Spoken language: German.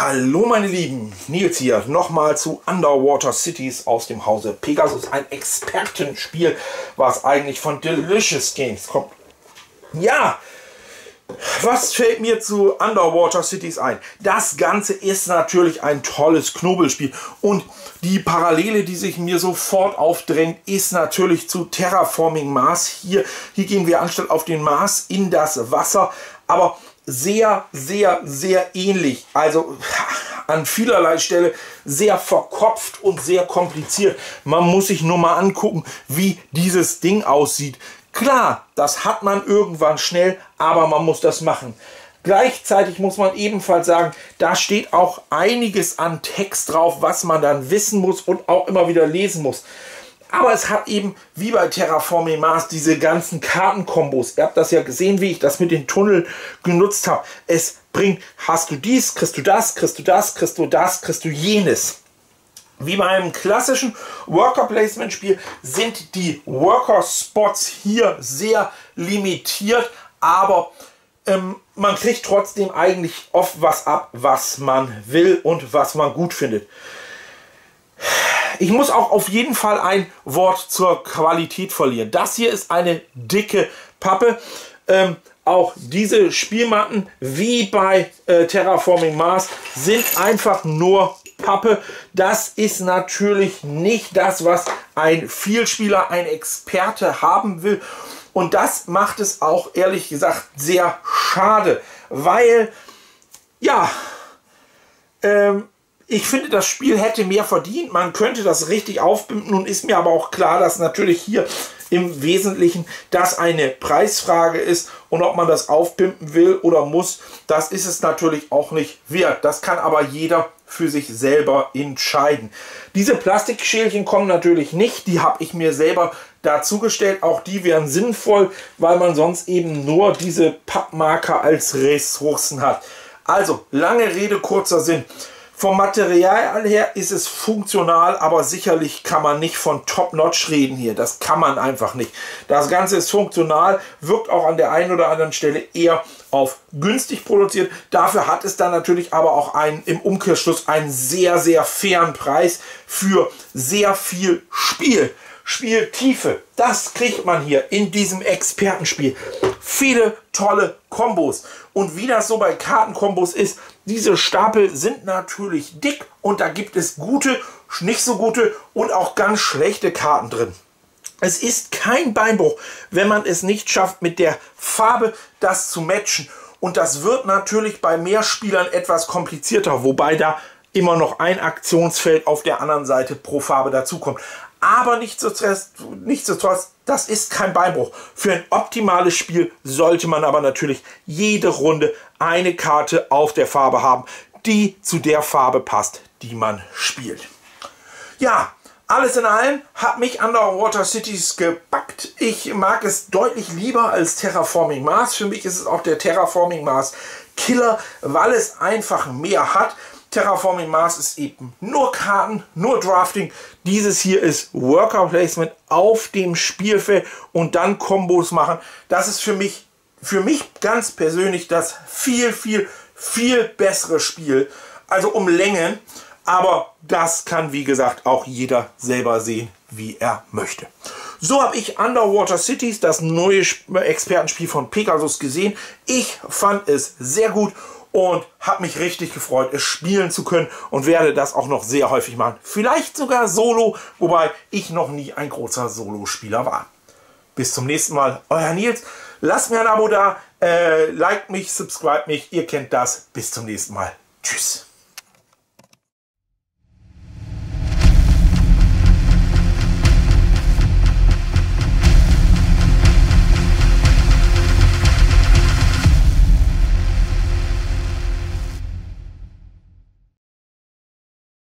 Hallo meine Lieben, Nils hier, nochmal zu Underwater Cities aus dem Hause Pegasus, ein Expertenspiel, was eigentlich von Delicious Games kommt. Ja, was fällt mir zu Underwater Cities ein? Das Ganze ist natürlich ein tolles Knobelspiel und die Parallele, die sich mir sofort aufdrängt, ist natürlich zu Terraforming Mars. Hier, hier gehen wir anstatt auf den Mars in das Wasser, aber sehr, sehr, sehr ähnlich. Also an vielerlei Stelle sehr verkopft und sehr kompliziert. Man muss sich nur mal angucken, wie dieses Ding aussieht. Klar, das hat man irgendwann schnell, aber man muss das machen. Gleichzeitig muss man ebenfalls sagen, da steht auch einiges an Text drauf, was man dann wissen muss und auch immer wieder lesen muss. Aber es hat eben, wie bei Terraforming Mars, diese ganzen Kartenkombos. Ihr habt das ja gesehen, wie ich das mit den Tunnel genutzt habe. Es bringt, hast du dies, kriegst du das, kriegst du das, kriegst du das, kriegst du jenes. Wie bei einem klassischen Worker Placement Spiel sind die Worker Spots hier sehr limitiert, aber ähm, man kriegt trotzdem eigentlich oft was ab, was man will und was man gut findet. Ich muss auch auf jeden Fall ein Wort zur Qualität verlieren. Das hier ist eine dicke Pappe. Ähm, auch diese Spielmatten, wie bei äh, Terraforming Mars, sind einfach nur Pappe. Das ist natürlich nicht das, was ein Vielspieler, ein Experte haben will. Und das macht es auch ehrlich gesagt sehr schade, weil, ja, ähm, ich finde, das Spiel hätte mehr verdient. Man könnte das richtig aufbinden. Nun ist mir aber auch klar, dass natürlich hier im Wesentlichen das eine Preisfrage ist. Und ob man das aufpimpen will oder muss, das ist es natürlich auch nicht wert. Das kann aber jeder für sich selber entscheiden. Diese Plastikschälchen kommen natürlich nicht. Die habe ich mir selber dazugestellt. Auch die wären sinnvoll, weil man sonst eben nur diese Pappmarker als Ressourcen hat. Also, lange Rede, kurzer Sinn. Vom Material her ist es funktional, aber sicherlich kann man nicht von Top-Notch reden hier. Das kann man einfach nicht. Das Ganze ist funktional, wirkt auch an der einen oder anderen Stelle eher auf günstig produziert. Dafür hat es dann natürlich aber auch einen, im Umkehrschluss einen sehr, sehr fairen Preis für sehr viel Spiel. Spieltiefe, das kriegt man hier in diesem Expertenspiel. Viele tolle Kombos. Und wie das so bei Kartenkombos ist, diese Stapel sind natürlich dick und da gibt es gute, nicht so gute und auch ganz schlechte Karten drin. Es ist kein Beinbruch, wenn man es nicht schafft, mit der Farbe das zu matchen. Und das wird natürlich bei mehr Spielern etwas komplizierter, wobei da immer noch ein Aktionsfeld auf der anderen Seite pro Farbe dazukommt. Aber nichtsdestotrotz, nichtsdestotrotz, das ist kein Beinbruch. Für ein optimales Spiel sollte man aber natürlich jede Runde eine Karte auf der Farbe haben, die zu der Farbe passt, die man spielt. Ja, alles in allem hat mich Underwater Cities gepackt. Ich mag es deutlich lieber als Terraforming Mars. Für mich ist es auch der Terraforming Mars Killer, weil es einfach mehr hat. Terraforming Mars ist eben nur Karten, nur Drafting. Dieses hier ist Worker Placement auf dem Spielfeld und dann Kombos machen. Das ist für mich, für mich ganz persönlich das viel, viel, viel bessere Spiel. Also um Längen. Aber das kann, wie gesagt, auch jeder selber sehen, wie er möchte. So habe ich Underwater Cities, das neue Expertenspiel von Pegasus gesehen. Ich fand es sehr gut und habe mich richtig gefreut, es spielen zu können und werde das auch noch sehr häufig machen. Vielleicht sogar solo, wobei ich noch nie ein großer Solo-Spieler war. Bis zum nächsten Mal, euer Nils. Lasst mir ein Abo da, äh, liked mich, subscribe mich, ihr kennt das. Bis zum nächsten Mal. Tschüss.